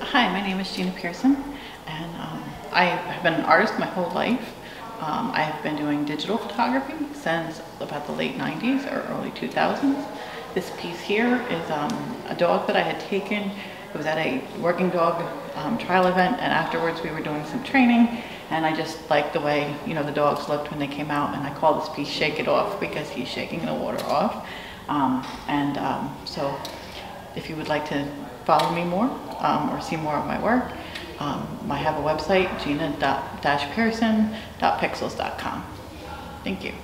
Hi, my name is Gina Pierson, and um, I have been an artist my whole life. Um, I have been doing digital photography since about the late 90s or early 2000s. This piece here is um, a dog that I had taken. It was at a working dog um, trial event, and afterwards we were doing some training, and I just liked the way you know the dogs looked when they came out, and I call this piece "Shake It Off" because he's shaking the water off. Um, and um, so, if you would like to follow me more um, or see more of my work, um, I have a website, gina-pierson.pixels.com. Thank you.